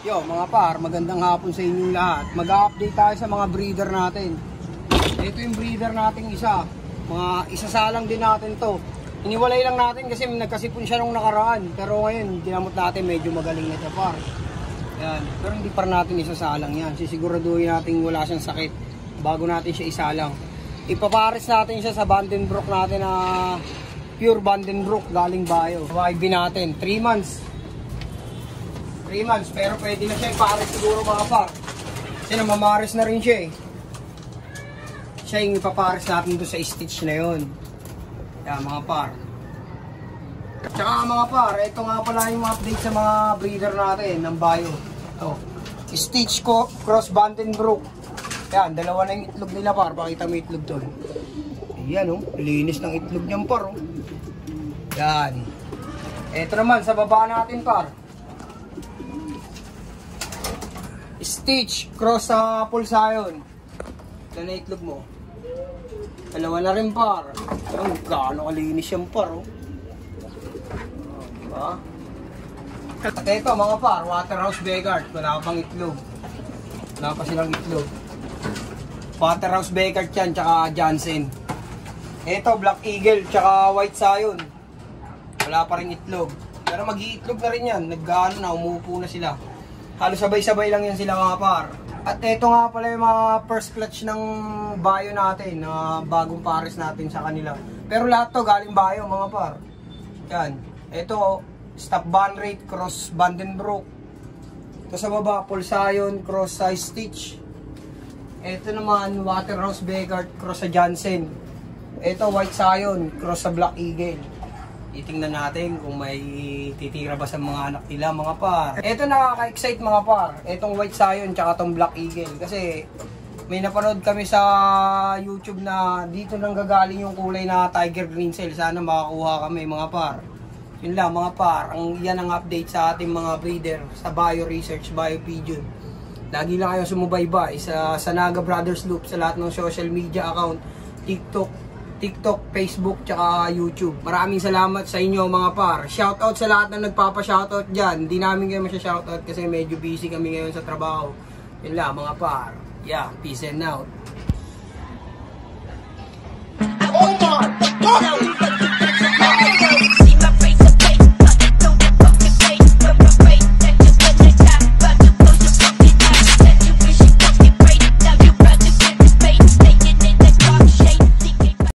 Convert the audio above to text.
Yo, mga par, magandang hapon sa inyong lahat. Mag-update tayo sa mga breeder natin. Ito yung breeder nating isa. Mga isasalang din natin to. Iniwalay lang natin kasi nagkasipon siya nung nakaraan. Pero ngayon, ginamot natin medyo magaling na siya par. Yan. Pero hindi pa natin isasalang yan. Sisiguraduhin natin wala siyang sakit bago natin siya isalang. Ipapares natin siya sa Vandenbroek natin na pure Vandenbroek galing Bayo. YB natin, 3 months. 3 months, pero pwede na siya ipares siguro mga par. Kasi namamares na rin siya eh. Siya yung ipapares natin doon sa stitch na yon. Yan mga par. Tsaka mga par, ito nga pala yung update sa mga breeder natin ng Bayo. Ito. Stitch ko, cross Vandenbroek. Yan, dalawa na yung itlog nila par. Pakita mo itlog doon. Ayan oh, linis ng itlog niyan par oh. Yan. Ito naman sa baba natin par. Stitch cross sa. Ito na itlog mo. Dalawa na rin par. Ang gaano kalinis yan par oh. Oh, diba? At ito mga par, Waterhouse Begard. Wala pang itlog. Wala pa silang itlog. Waterhouse Begard yan, tsaka Johnson. Ito, Black Eagle, tsaka White Scion. Wala pa rin itlog. Pero mag-iitlog na rin yan. Nag-ano na, umupo na sila. Halos sabay-sabay lang yan sila mga par. At ito nga pala yung mga first clutch ng bio natin, na bagong pares natin sa kanila. Pero lahat to galing bio mga par. Yan. Ito, stop band rate, cross Vandenbroek. Ito sa baba, Pulsayon, cross size stitch. Ito naman, Waterhouse Begard, cross sa Jansen. Ito, White Scion, cross sa Black Eagle. Titingnan natin kung may titira ba sa mga anak nila, mga par. Ito nakaka-excite mga par. Itong White Scion, tsaka itong Black Eagle. Kasi may napanood kami sa YouTube na dito nang gagaling yung kulay na Tiger Green Cell. Sana makakuha kami mga par. Yun lang mga par, ang, yan ang update sa ating mga breeder sa Bio Research, Bio Pigeon. Lagi lang kayo sumubaybay sa Sanaga Brothers Loop sa lahat ng social media account, TikTok, TikTok, Facebook, tsaka YouTube. Maraming salamat sa inyo mga par. Shoutout sa lahat na nagpapa-shoutout dyan. Hindi namin kayo masya-shoutout kasi medyo busy kami ngayon sa trabaho. Yun lang mga par. Yeah, peace and out. Oh!